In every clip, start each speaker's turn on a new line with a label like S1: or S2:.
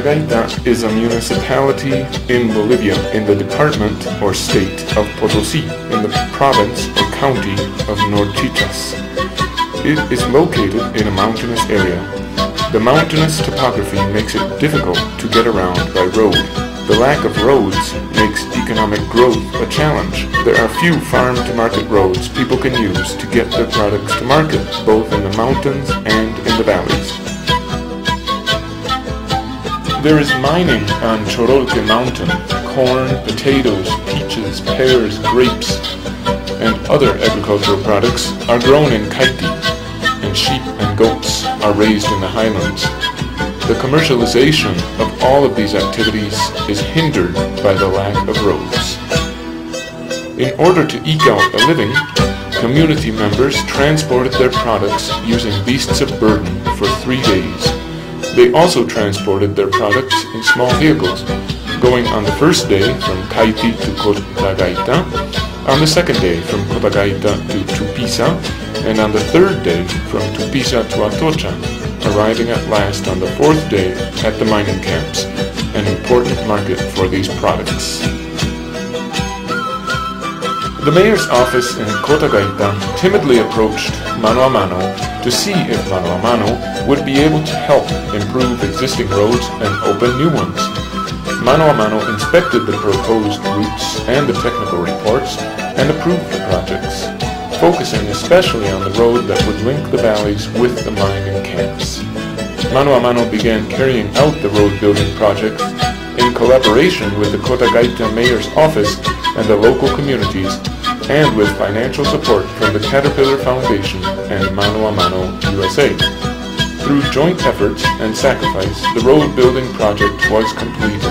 S1: Cotagaita is a municipality in Bolivia in the department or state of Potosí in the province or county of Nor Chichas. It is located in a mountainous area. The mountainous topography makes it difficult to get around by road. The lack of roads makes economic growth a challenge. There are few farm-to-market roads people can use to get their products to market, both in the mountains and in the valleys. There is mining on Chorolque Mountain. Corn, potatoes, peaches, pears, grapes, and other agricultural products are grown in Cayti, and sheep and goats are raised in the highlands. The commercialization of all of these activities is hindered by the lack of roads. In order to eke out a living, community members transported their products using beasts of burden for three days they also transported their products in small vehicles, going on the first day from Cayti to Cotagaita, on the second day from Cotagaita to Tupiza, and on the third day from Tupiza to Atocha, arriving at last on the fourth day at the mining camps, an important market for these products. The mayor's office in Cotagaita timidly approached Mano a Mano to see if Mano a Mano would be able to help improve existing roads and open new ones. Mano a Mano inspected the proposed routes and the technical reports and approved the projects, focusing especially on the road that would link the valleys with the mining camps. Mano a Mano began carrying out the road building project in collaboration with the Cotagaita Mayor's Office and the local communities and with financial support from the Caterpillar Foundation and Mano a Mano USA. Through joint efforts and sacrifice, the road building project was completed.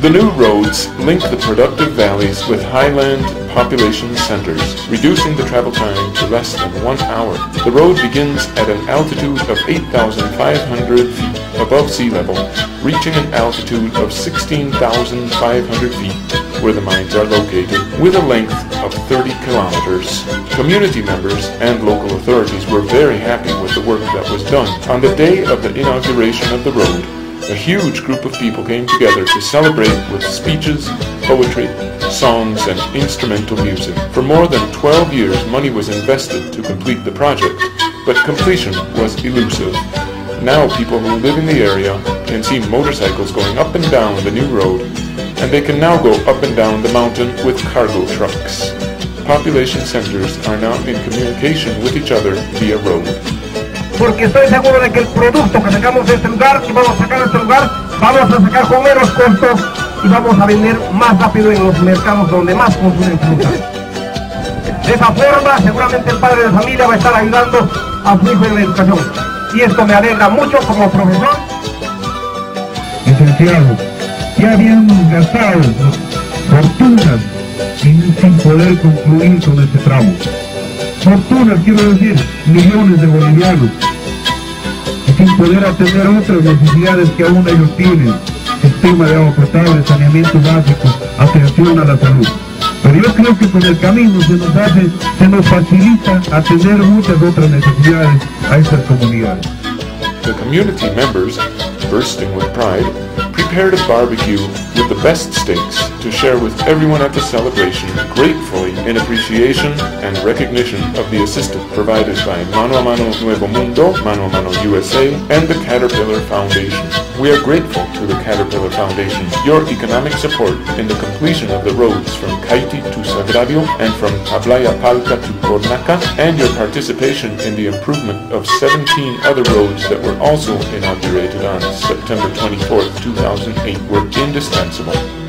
S1: The new roads link the productive valleys with highland population centers, reducing the travel time to less than one hour. The road begins at an altitude of 8,500 feet above sea level, reaching an altitude of 16,500 feet where the mines are located, with a length of 30 kilometers. Community members and local authorities were very happy with the work that was done. On the day of the inauguration of the road, a huge group of people came together to celebrate with speeches, poetry, songs, and instrumental music. For more than 12 years, money was invested to complete the project, but completion was elusive. Now people who live in the area can see motorcycles going up and down the new road and they can now go up and down the mountain with cargo trucks. Population centers are now in communication with each other via road.
S2: Porque estoy seguro de que el producto que sacamos de este lugar, que vamos a sacar de este lugar, vamos a sacar con menos costos y vamos a vender más rápido en los mercados donde más consumen fruta. De esa forma, seguramente el padre de familia va a estar ayudando a su hijo en la educación. Y esto me alegra mucho como profesor.
S3: Licenciado, ya habían gastado fortunas sin, sin poder concluir con este tramo. Fortunas, quiero decir, millones de bolivianos, sin poder atender otras necesidades que aún ellos tienen, sistema de agua potable, saneamiento básico, atención a la salud. Pero yo creo que con el camino se nos hace, se nos facilita atender muchas otras necesidades a estas comunidades.
S1: The community members, bursting with pride, prepared a barbecue with the best steaks to share with everyone at the celebration, gratefully in appreciation and recognition of the assistance provided by Mano a Mano Nuevo Mundo, Mano a Mano USA, and the Caterpillar Foundation. We are grateful to the Caterpillar Foundation, your economic support in the completion of the roads from Cayti to Sagrario and from Tablayapalca to Cornaca, and your participation in the improvement of 17 other roads that were also inaugurated on September 24, 2008 were indispensable